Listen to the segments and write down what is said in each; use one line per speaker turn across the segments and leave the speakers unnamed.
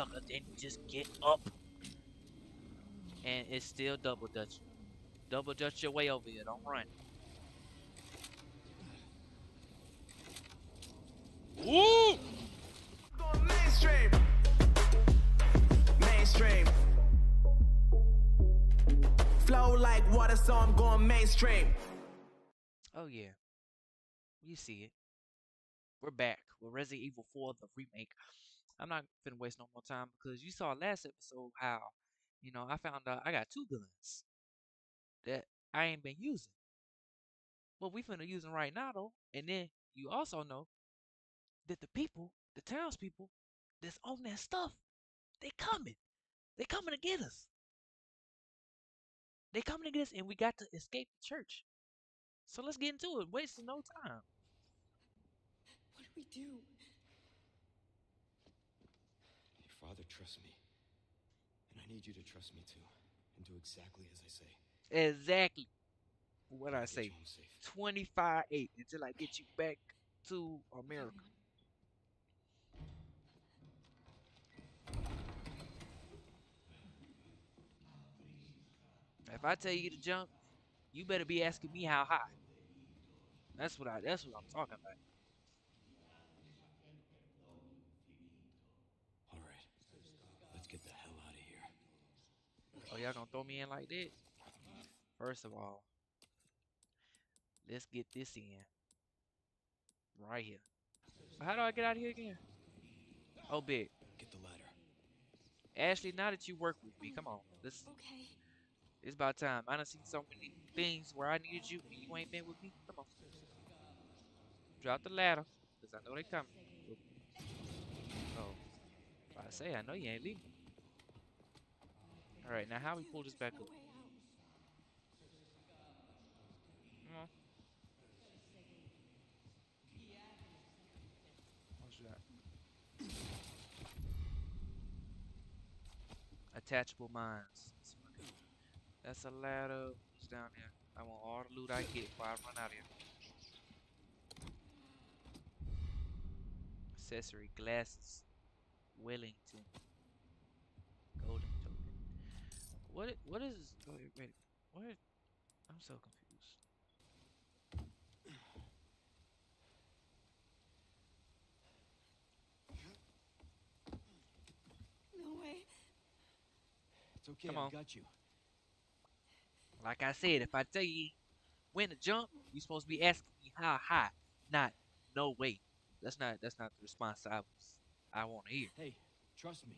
sucker, then just get up. And it's still double dutch. Double dutch your way over here. Don't run. Woo!
Going mainstream. Mainstream. Flow like water, so I'm going mainstream.
Oh yeah. You see it. We're back with Resident Evil 4 the remake. I'm not finna waste no more time because you saw last episode how, you know, I found out I got two guns that I ain't been using. But we finna use them right now though. And then you also know that the people, the townspeople that's on that stuff, they coming. They coming to get us. They coming to get us and we got to escape the church. So let's get into it. Wasting no time.
What do we do?
Your father trusts me. And I need you to trust me too. And do exactly as I say.
Exactly what I say.
you home safe.
25 8 until I get you back to America. If I tell you to jump, you better be asking me how high. That's what I that's what I'm talking about.
All right. Let's get the hell out of here.
Oh, y'all gonna throw me in like this? First of all, let's get this in. Right here. How do I get out of here again? Oh, big.
Get the ladder.
Ashley, now that you work with me, come on. This
Okay.
it's about time. I done seen so many things where I needed you and you ain't been with me. Come on. Drop the ladder, because I know they coming. Oh. I say, I know you ain't leaving. Alright, now how we pull this back up? Come on. What's that? Attachable mines. That's a ladder. What's down there? I want all the loot I get before I run out of here. Accessory glasses. Wellington. What? i- What is? Oh, wait, wait. What? I'm so confused.
No way.
It's okay.
Come
I got you.
Like I said, if I tell you when to jump, you're supposed to be asking me how high, not no way. That's not that's not the response I was I want to hear.
Hey, trust me.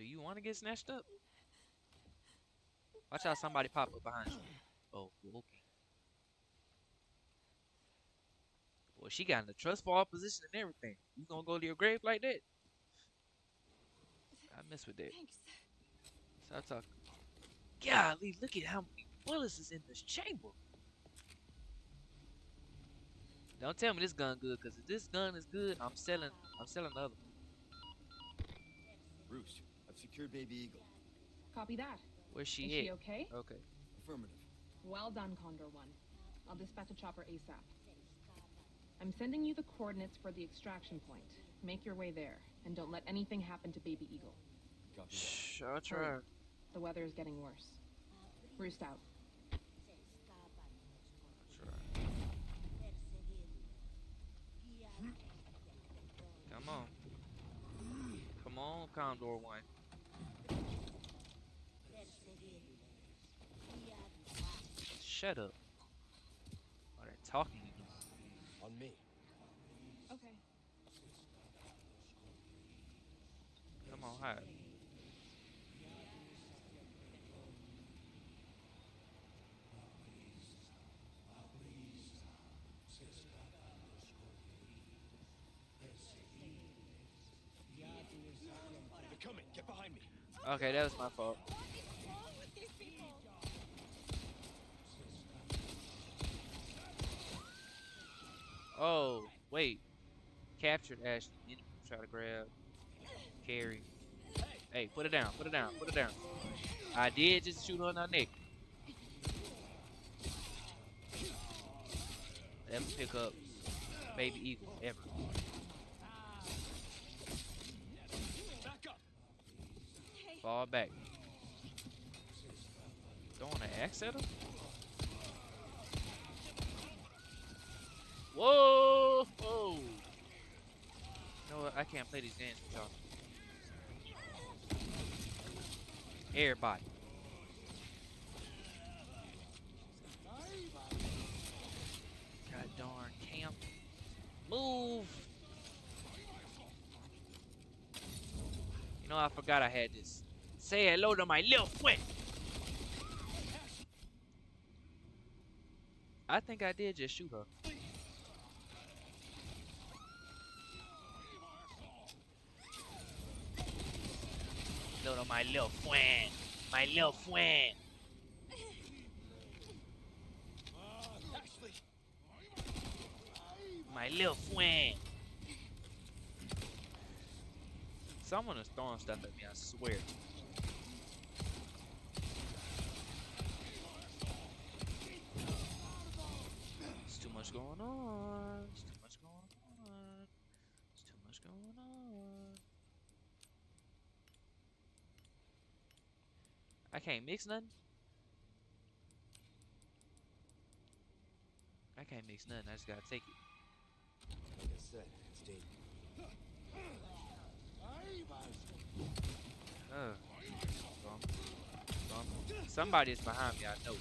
Do you want to get snatched up? Watch out, somebody pop up behind you. Oh, okay. Well, she got in the trust fall position and everything. You gonna go to your grave like that? I mess with that.
Thanks.
Stop talking. Golly, look at how many bullets is in this chamber. Don't tell me this gun good, cause if this gun is good, I'm selling. I'm selling the other. one.
Roost, I've Baby Eagle.
Copy that.
Where's she
Is
at?
she okay?
Okay.
Affirmative.
Well done, Condor One. I'll dispatch a chopper ASAP. I'm sending you the coordinates for the extraction point. Make your way there, and don't let anything happen to Baby Eagle.
Copy that.
Shh, I'll try.
The weather is getting worse. Roost out.
I'll. Come on. Come on, Condor One. Shut up. Are they talking again?
On me.
Okay.
Come on, hide.
Coming. Get behind me.
Okay, that was my fault.
What is wrong with these people?
Oh, wait. Captured Ashley. Enemy try to grab. Carry. Hey, put it down. Put it down. Put it down. I did just shoot on her neck. Let me pick up baby eagle ever. Fall back. Throwing an axe at him? Whoa! Whoa! You know what? I can't play these games with y'all. Everybody. God darn camp. Move! You know, I forgot I had this. Say hello to my little friend. I think I did just shoot her. Hello to my little friend. My little friend. My little friend. Someone is throwing stuff at me, I swear. There's too much going on. There's too much going on. There's too much going on. I can't mix nothing. I can't mix nothing. I just gotta take it.
Like I said, it's dangerous.
Uh, bum, bum. Somebody is behind me, I know.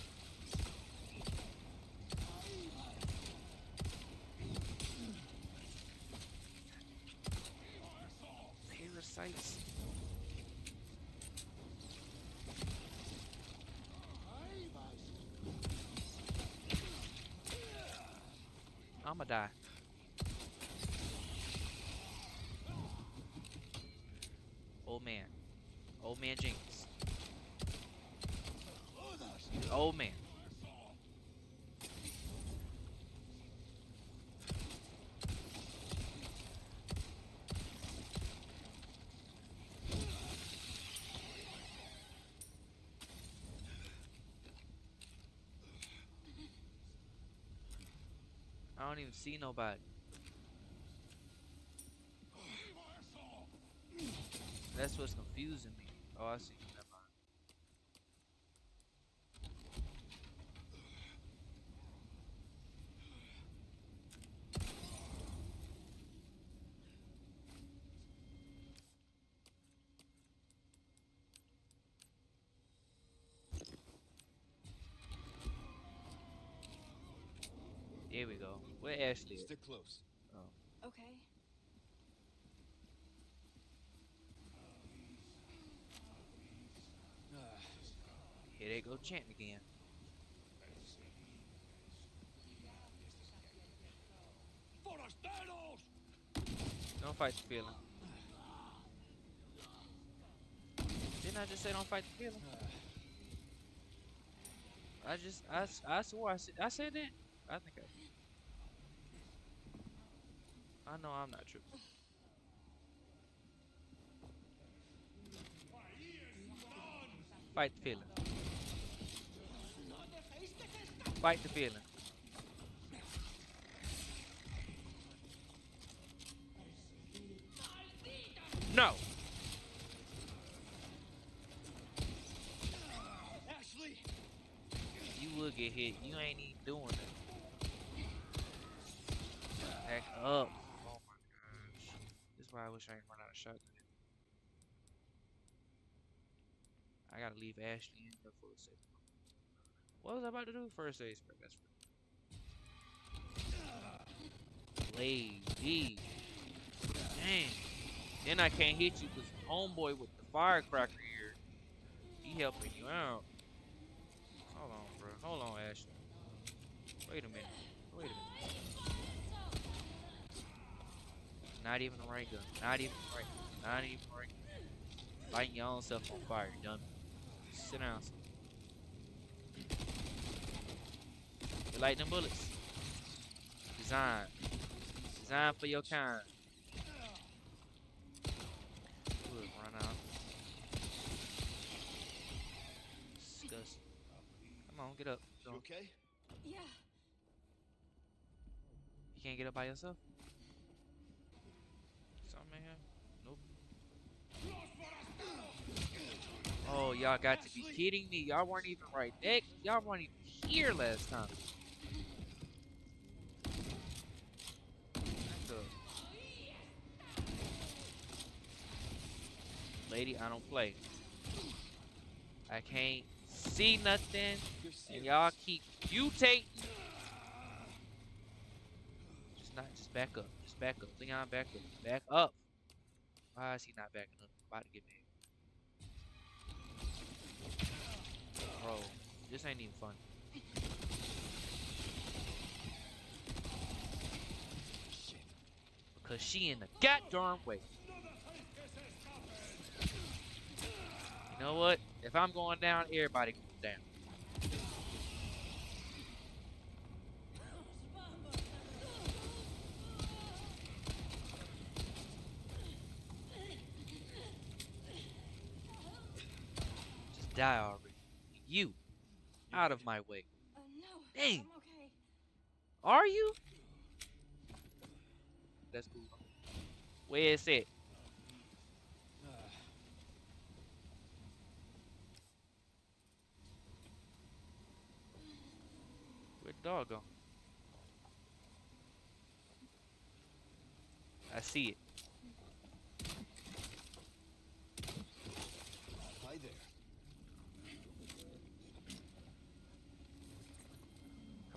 Parasites. I'ma die. Old man. Old man Jenkins. Old man. I don't even see nobody. That's what's confusing me. Oh, I see. Never mind. Here we go. Where Ashley? at?
Stick close. Oh.
Okay.
Here they go chanting again. Don't fight the feeling. Didn't I just say don't fight the feeling? I just, I, s- I swore I said, I said that. I think I. I know I'm not tripping. Fight the feeling. Fight the feeling. No.
Ashley!
You will get hit. You ain't even doing it. Back up. Oh my gosh. This is why I wish I ain't run out of shotgun. I gotta leave Ashley in there for a second. What was I about to do? First aid spray. That's right. Lady. Dang. Then I can't hit you because homeboy with the firecracker here, he helping you out. Hold on, bro. Hold on, Ashley. Wait a minute. Not even the right gun. Not even the right gun. Not even the right gun. Lighting your own self on fire, you dummy. Sit down. son. You like them bullets? Design. Design for your kind. Look, run out. Disgusting. Come on, get up.
You okay?
Yeah.
You can't get up by yourself? Here? Nope. Oh, y'all got to be kidding me. Y'all weren't even right there. Y'all weren't even here last time. Lady, I don't play. I can't see nothing. And y'all keep mutating. Just not, just back up. Just back up. Leon, back up. Back up. Why is not backing up? About to get mad. Bro, this ain't even fun. Because she in the goddamn way. You know what? If I'm going down, everybody goes down. Just die already. You. Out of my way.
Uh, no.
Dang.
I'm okay.
Are you? That's cool. Where is it? Where'd the dog go? I see it.
Hi there.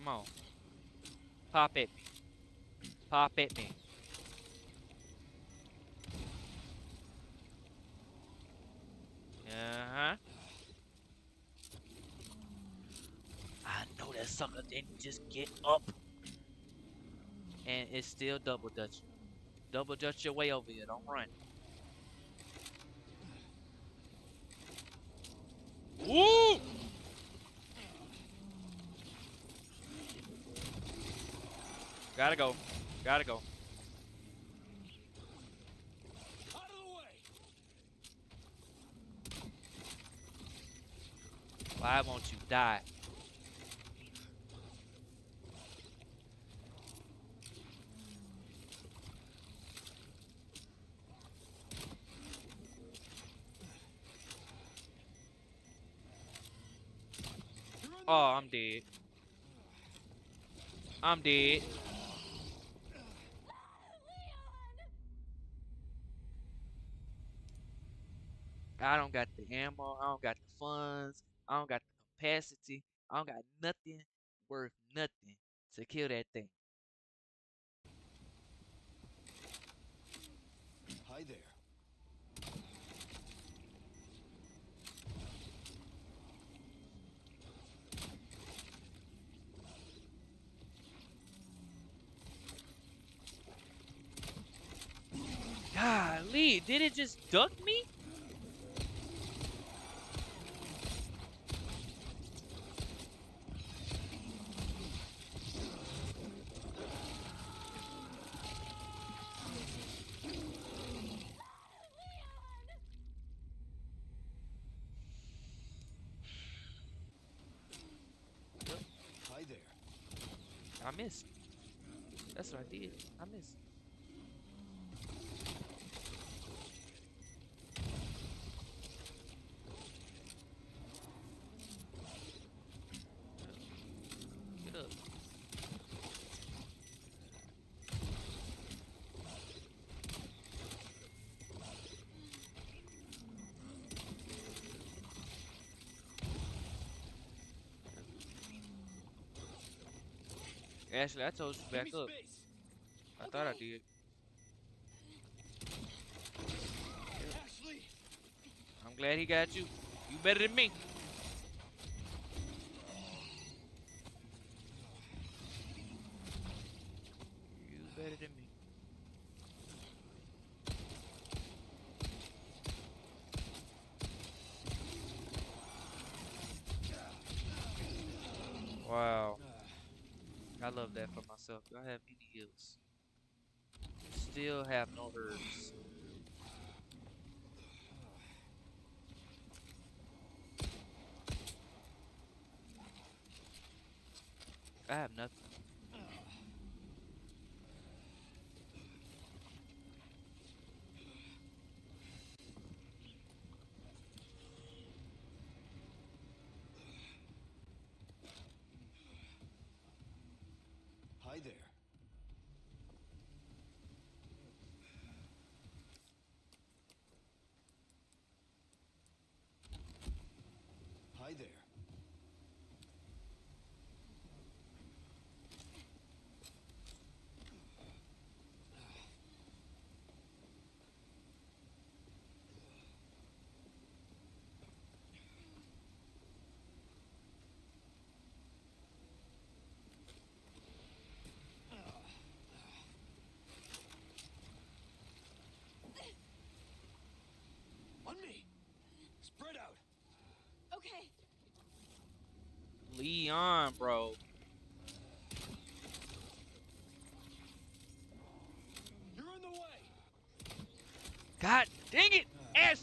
Come on. Pop at me. Pop at me. Uh-huh. I know that sucker didn't just get up. And it's still double dutch. Double dutch your way over here. Don't run. Woo! Gotta go. Gotta go. Why won't you die? Oh, I'm dead. I'm dead. I don't got the ammo. I don't got the funds. I don't got the capacity. I don't got nothing worth nothing to kill that thing.
Hi there.
Golly, did it just duck me?
Hi there.
I missed. That's what I did. I missed. Get up. Ashley, I told you back up.
space.
I thought I did.
Ashley!
I'm glad he got you. You better than me. You better than me. Wow. I love that for myself. Do I have any heals? Still have no herbs. I have nothing.
There. On me! Spread out!
Okay.
Leon, bro.
You're in the way!
God dang it, Ash.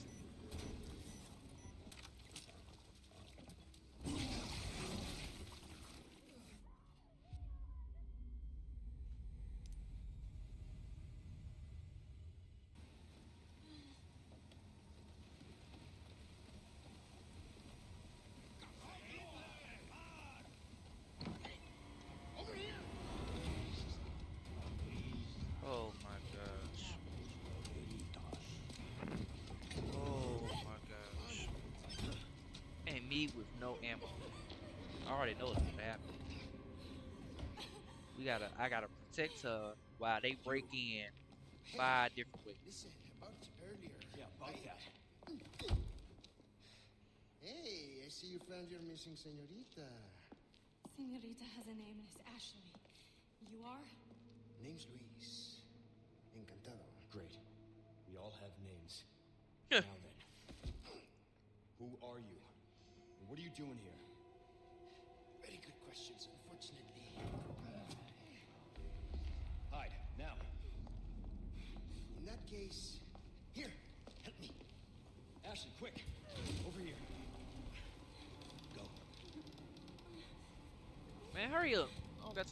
Oh my gosh. Oh my gosh. And me with no ammo. I already know what's gonna happen. We gotta I gotta protect her while they break in five different ways.
Listen, about earlier.
Yeah, about that.
Hey, I see you found your missing senorita.
Senorita has a name and it's Ashley. You are?
Name's Luis. Encantado.
Great. We all have names.
Yeah.
now then. Who are you? And what are you doing here?
Very good questions, unfortunately.
Hide, now.
In that case, here, help me.
Ashley, quick! Over here. Go.
Man, hurry up. I don't got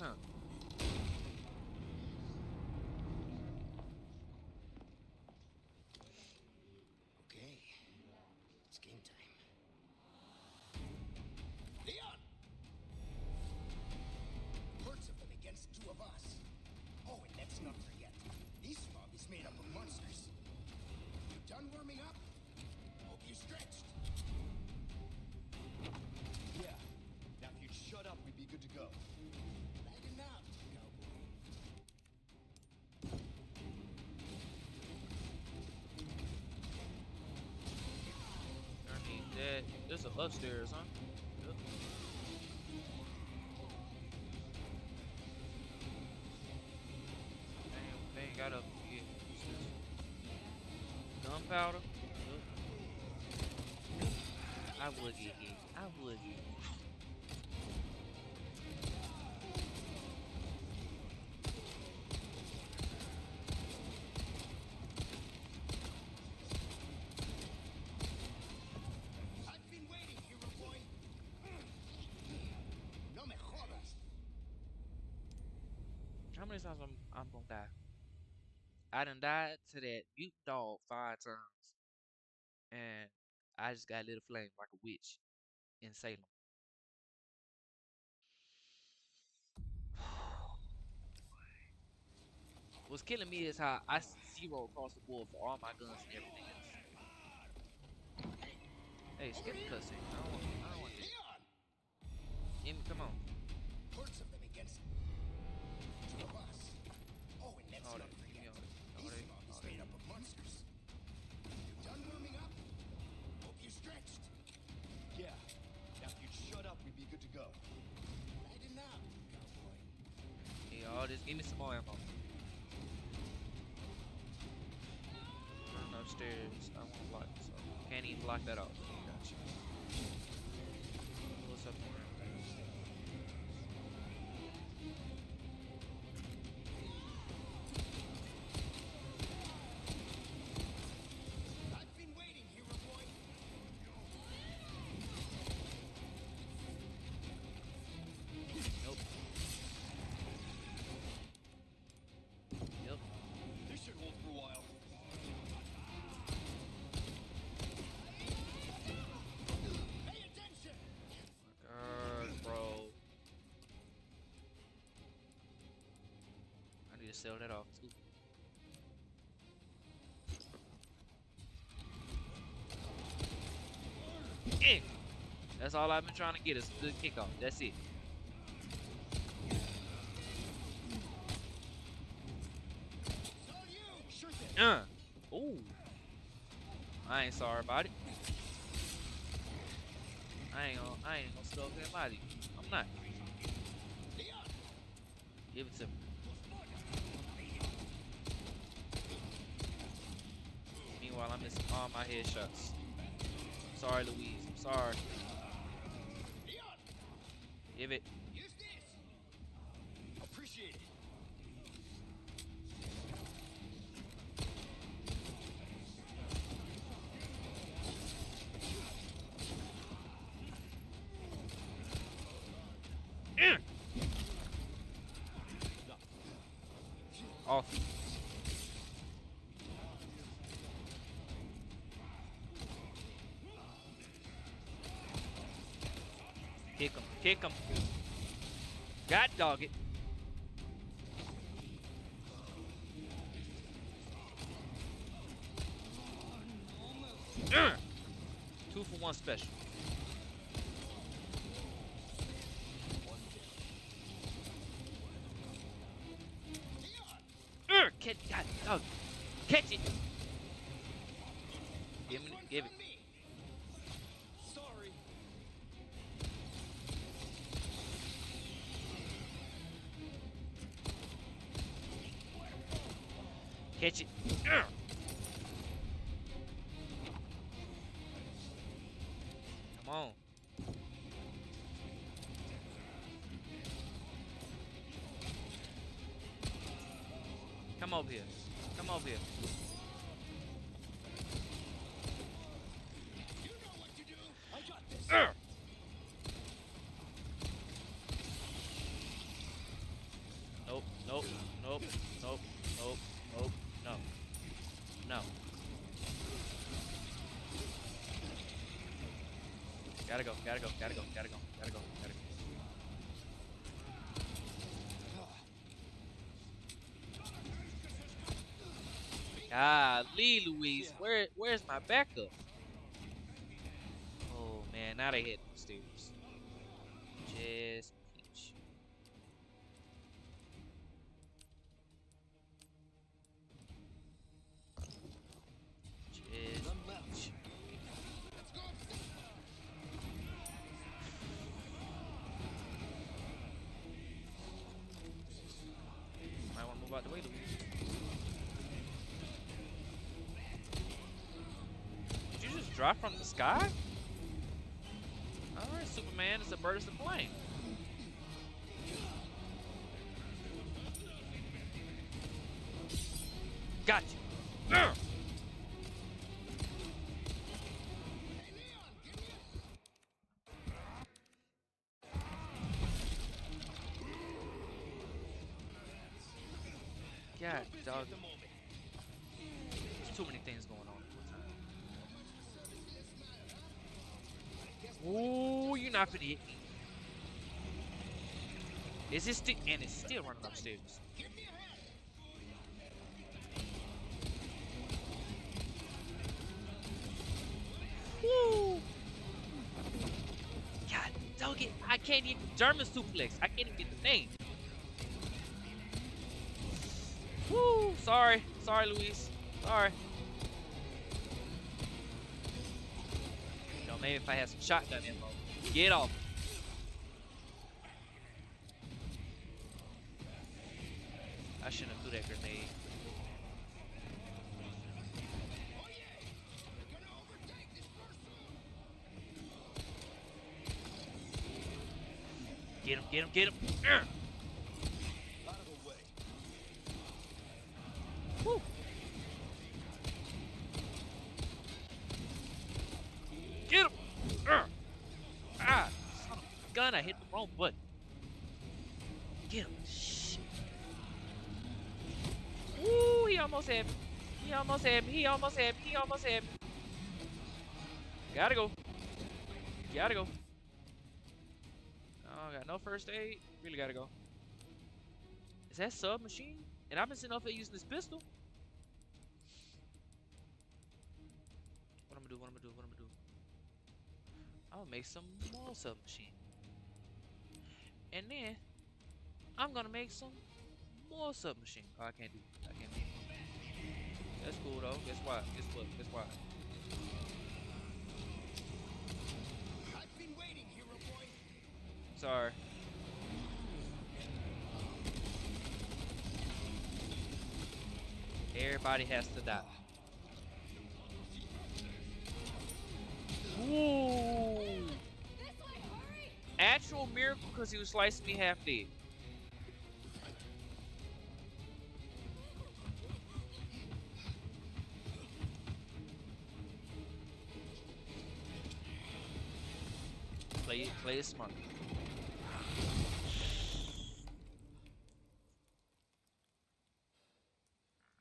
There's a upstairs, huh? Yep. Damn, they ain't got up yet. Gunpowder? Yep. I would get hit. I would get hit. Many times I'm, I'm gonna die? I done died to that mute dog five times. And I just got lit aflame like a witch in Salem. What's killing me is how I zero across the board for all my guns and everything else. Hey, skip the cussing. I don't want. I don't want this. Come on. Give me some more ammo. Run upstairs. I won't lock this up. Can't even lock that off. I need to sell that off too. Eh. That's all I've been trying to get is a good kickoff. That's it. Uh. Ooh. I ain't sorry about it. I ain't gonna, I ain't gonna out of you. I'm not. Give it to me. I'm missing all my headshots. Sorry, Luis. I'm sorry. Give it.
Use this. Appreciate it.
Mm. Awesome. Kick him. God dog it. Two for one special. Come on. Come over here. Come over here. Uh. Nope, nope, nope, nope, nope, nope, no. No. Gotta go, gotta go, gotta go, gotta go, gotta go. Golly, Luis, where where's my backup? Oh man, now they hit Might want to move out the way, Luis. Did you just drop from the sky? Alright, Superman, it's a bird, it's a Is it still and it's still running upstairs? Woo! God, dog it! I can't even German suplex. I can't even get the name. Woo! Sorry, sorry, Luis. Sorry. You know, maybe if I had some shotgun ammo. Get off. I shouldn't have threw that grenade. Get him, get him, get him. Urgh. Woo. Get him! Urgh. Ah, son of a gun! I hit the wrong button. Get him! Shit. Woo! He almost had me. He almost had me. He almost had me. He almost had me. Gotta go. Gotta go. Oh, got no first aid. Really gotta go. Is that submachine? And I've been sitting up here using this pistol. What I'm gonna do? What I'm gonna do? What I'm gonna do? Gonna make some more submachine. And then I'm gonna make some more submachine. Oh, I can't do. I can't do. That's cool though. Guess what? Guess what? Guess what?
I've been waiting, hero boy.
Sorry. Everybody has to die. Actual miracle because he was slicing me half dead. Play play smart.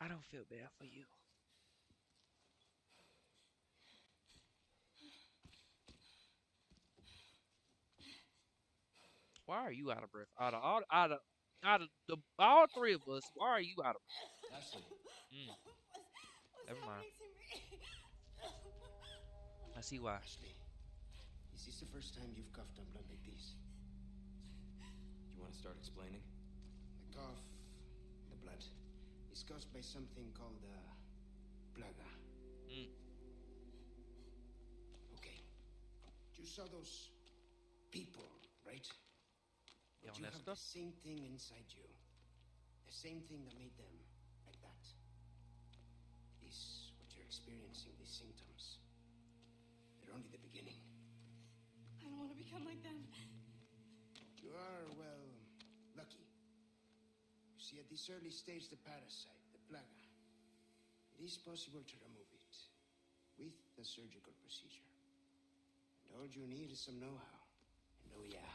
I don't feel bad for you. Are you out of breath? Out of all, out of, out of the all three of us, why are you out of breath?
Ashley,
Mm,
What's
Never mind.
happening to me?
I see why.
Ashley, is this the first time you've coughed on blood like this?
you want to start explaining?
The cough, the blood, is caused by something called uh, plaga.
Mm.
Okay. You saw those people, right?
You
But you have the same thing inside you. The same thing that made them like that. Is what you're experiencing, these symptoms. They're only the beginning.
I don't want to become like them.
You are, well, lucky. You see, at this early stage, the parasite, the plaga, it is possible to remove it with the surgical procedure. And all you need is some know-how. And oh yeah,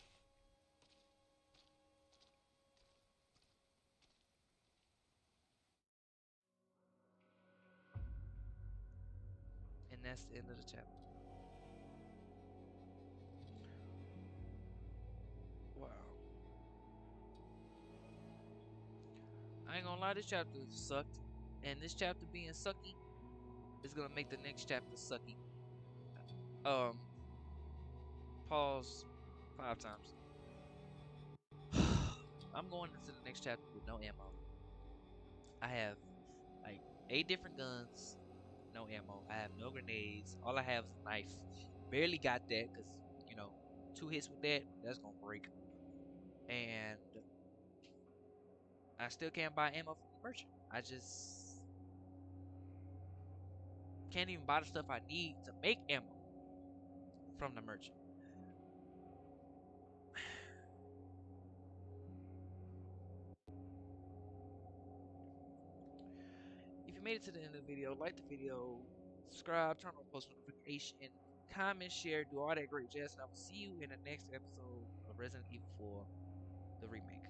End of the chapter. Wow. I ain't gonna lie, this chapter sucked. And this chapter being sucky is gonna make the next chapter sucky. Um, pause five times. I'm going into the next chapter with no ammo. I have like eight different guns, no ammo. I have no grenades. All I have is a knife. Barely got that because, you know, two hits with that, that's gonna break. And I still can't buy ammo from the merchant. I just can't even buy the stuff I need to make ammo from the merchant. you made it to the end of the video, like the video, subscribe, turn on post notification, comment, share, do all that great jazz, and I will see you in the next episode of Resident Evil 4, the remake.